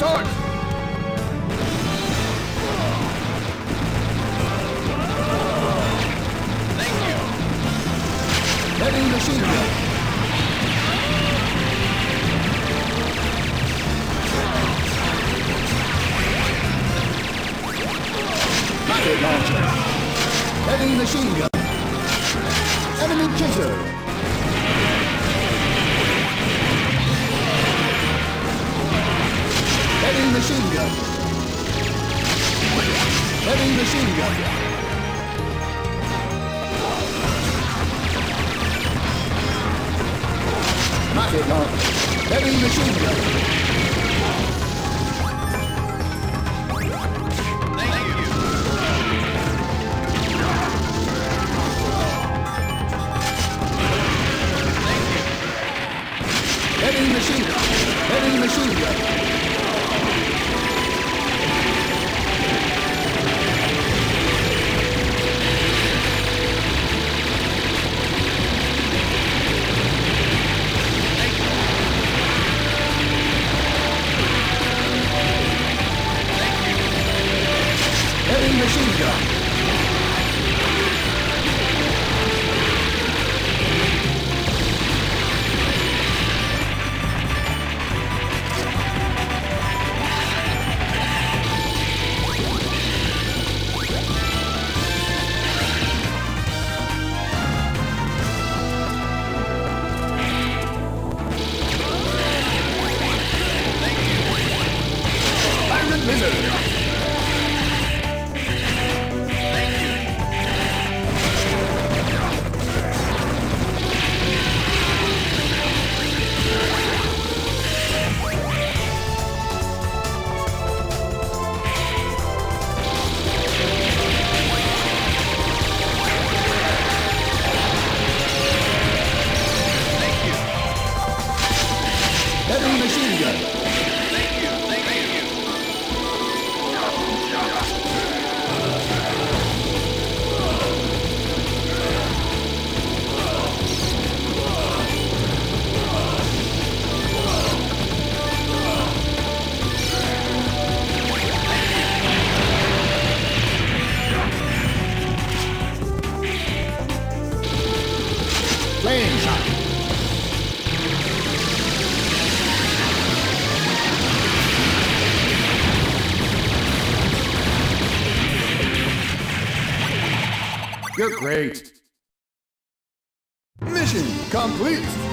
Sarge! rocket launch, heavy machine gun. range. You're great. Mission complete.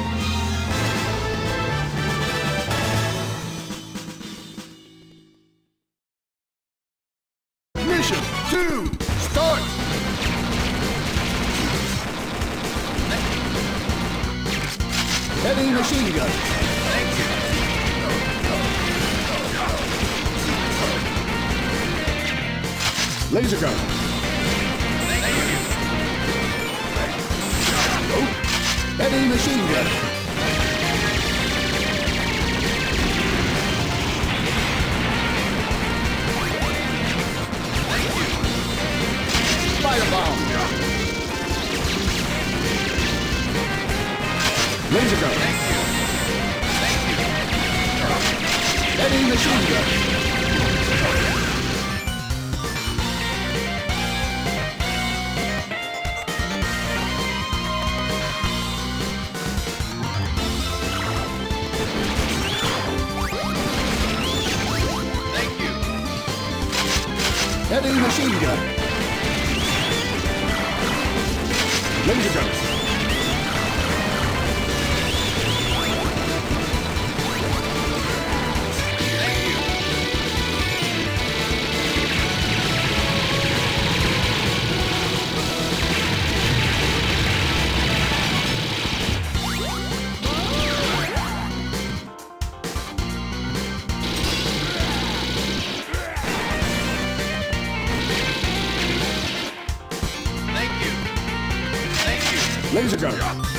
真是这样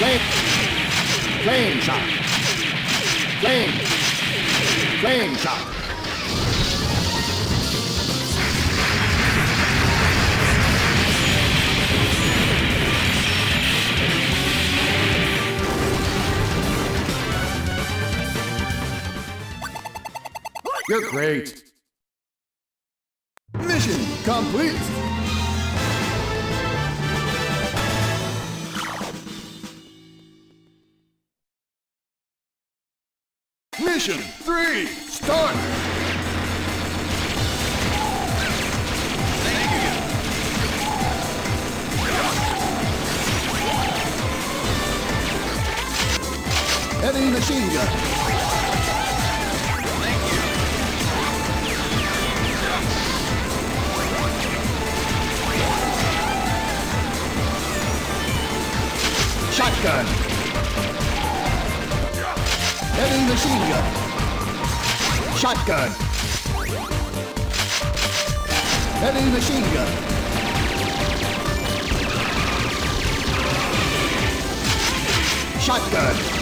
Flame. Flame shot. Flame. Flame shot. You're great. Mission complete. Mission three, start. Heavy machine gun. Shotgun. Heavy machine gun. Shotgun. Heavy machine gun. Shotgun.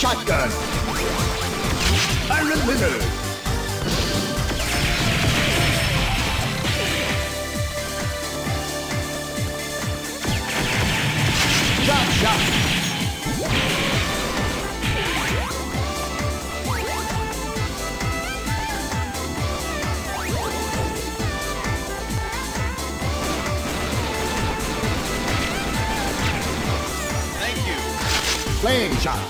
Shotgun. Iron Lizard. Drop shot. Thank you. Flame shot.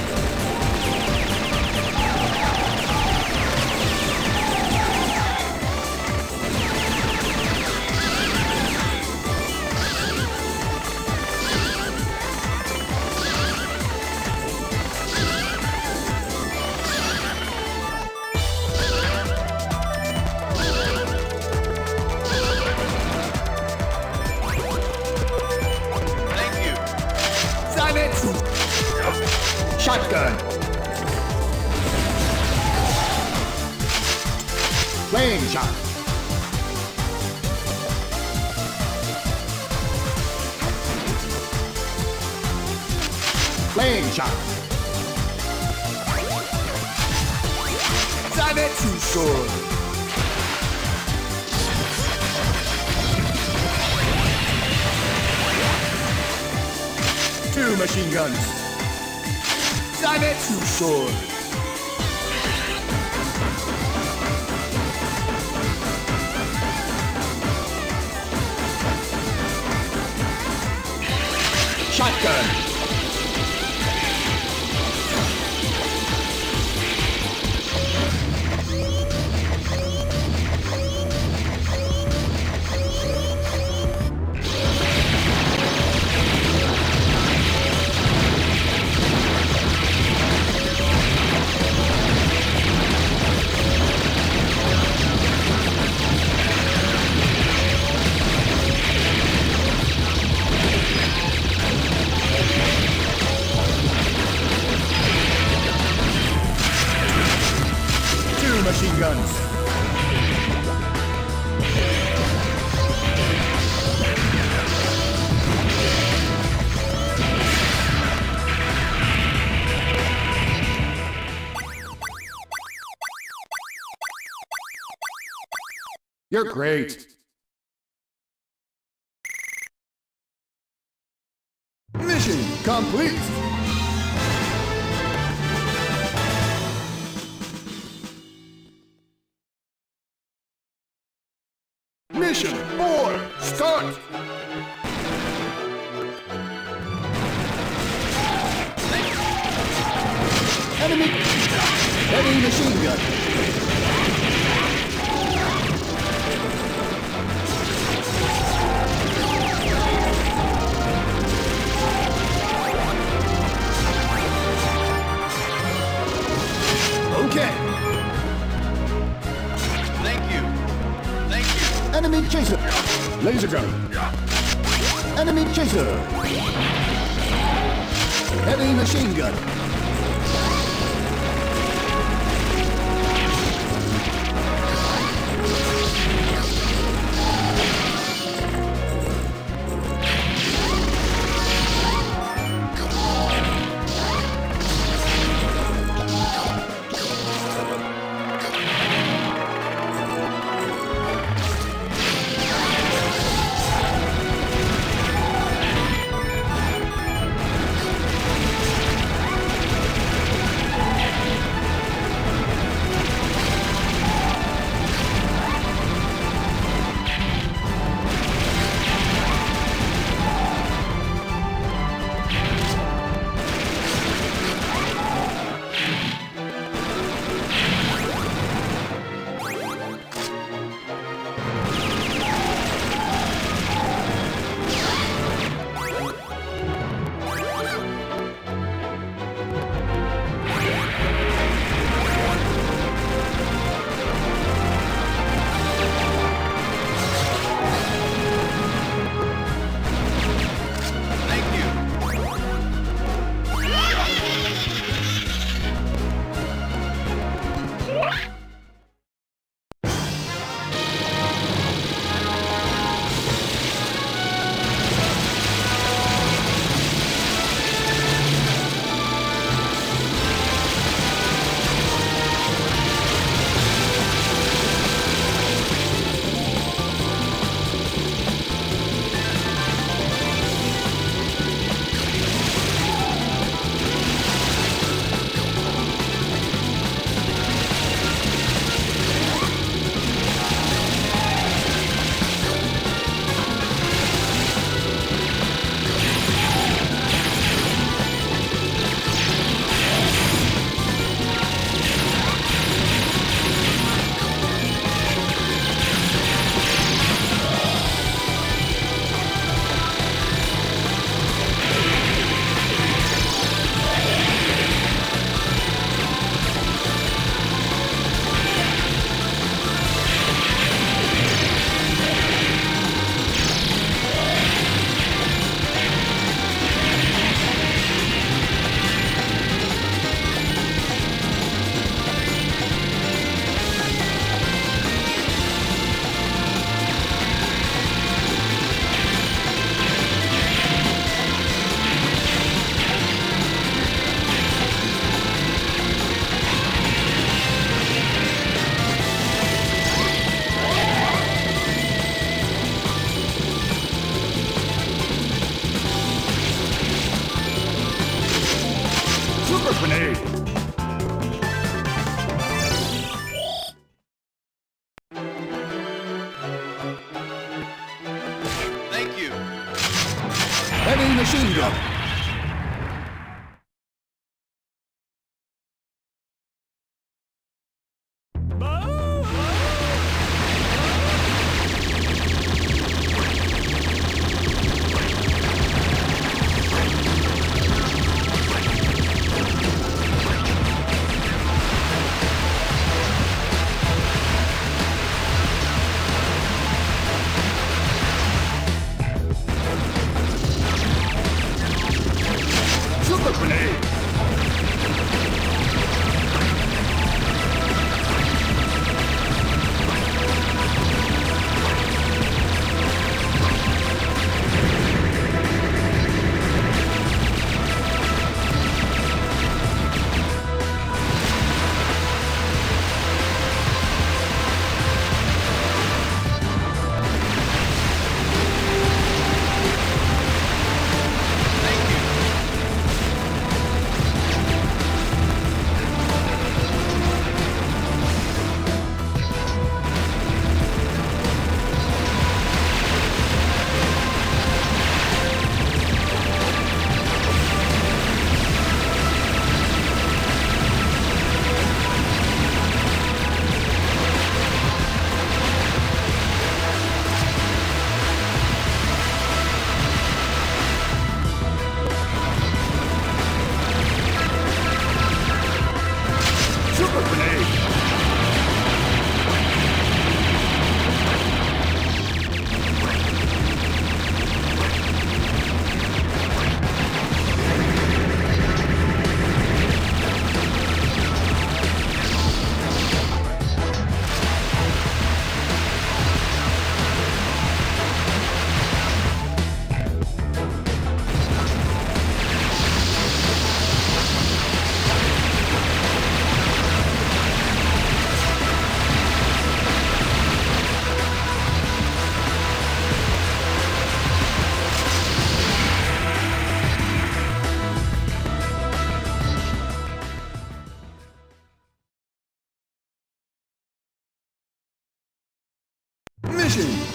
danger. Danger. Zantetsu Sword. Two machine guns. Zantetsu Sword. Shotgun. You're great. Mission complete. Mission 4, start! Enemy! Heavy machine gun!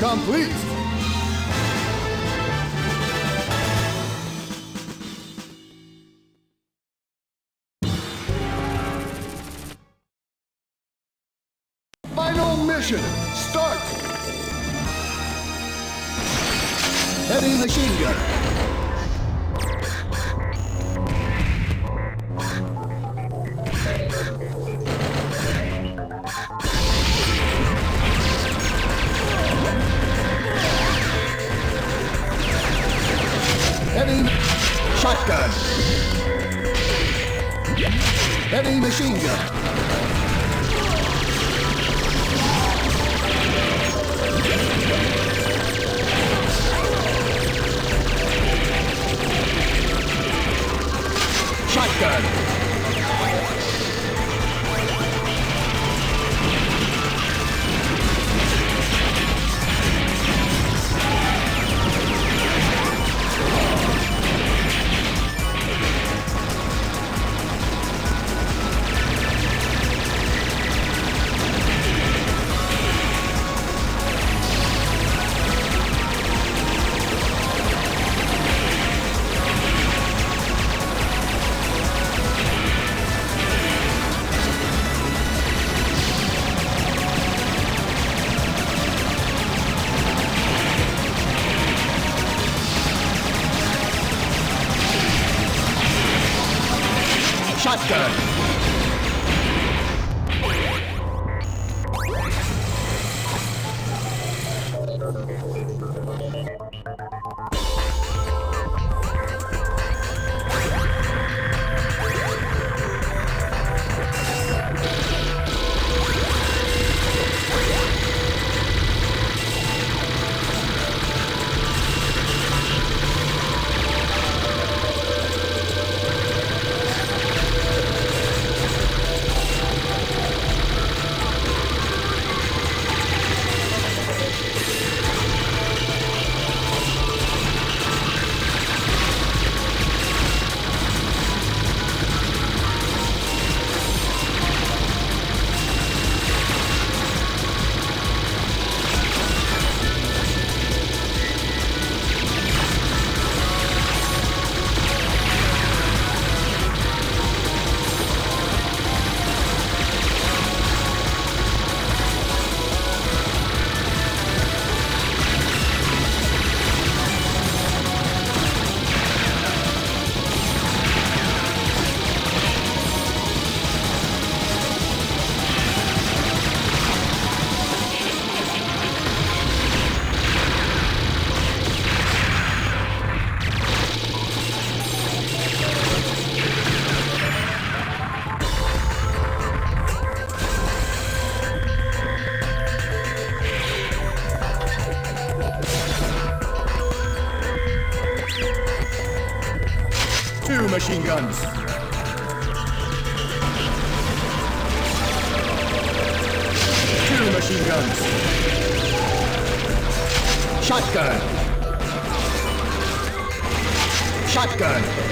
Complete. Final mission, start! Heavy machine gun. Heavy shotgun. Heavy machine gun.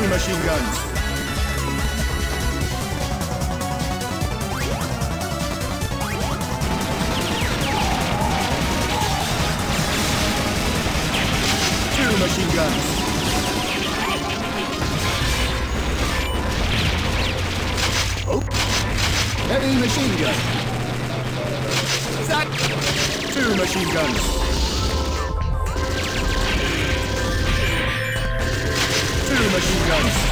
machine guns. machine guns.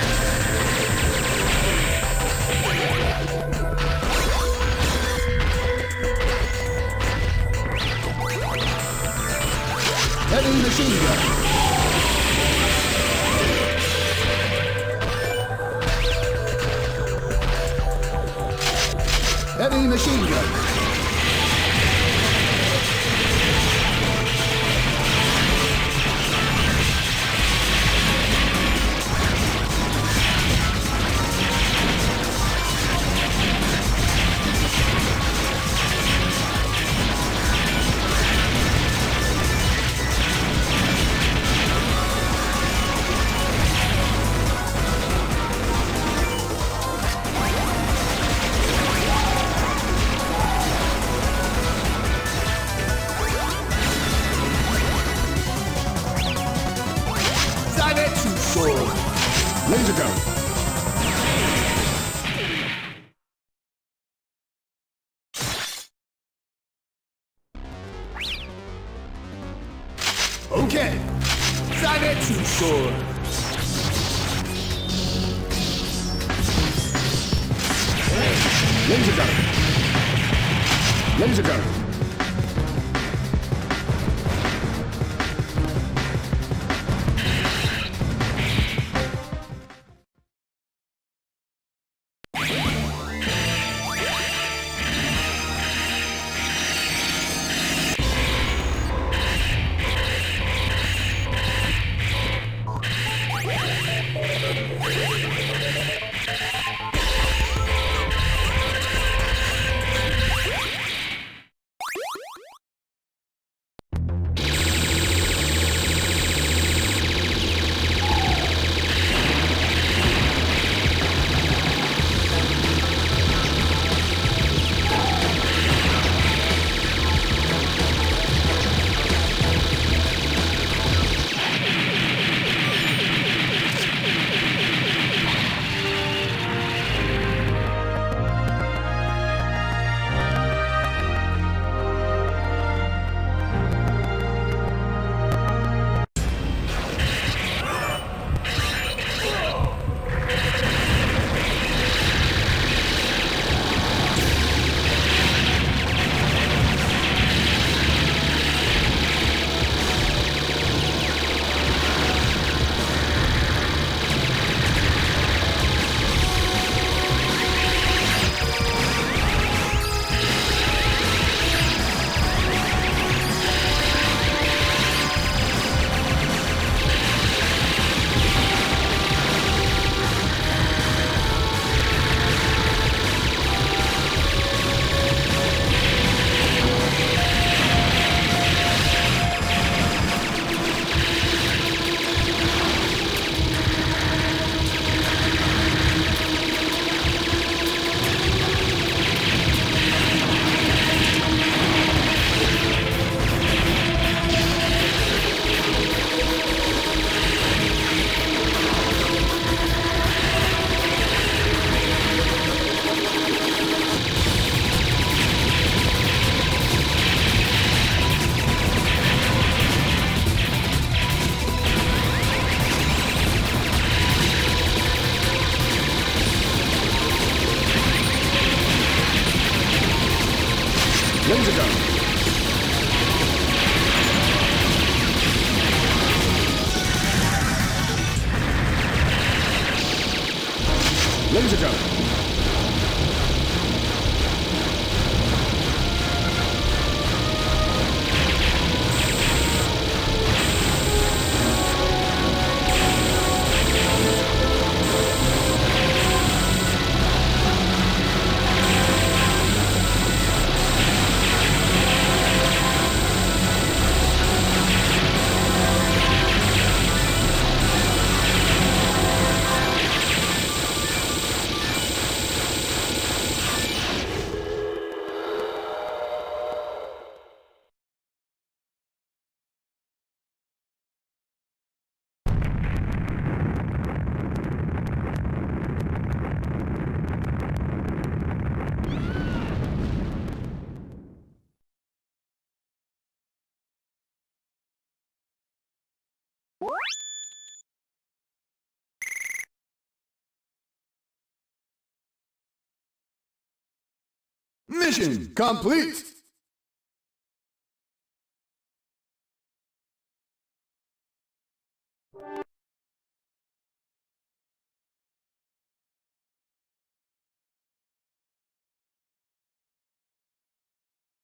Mission complete!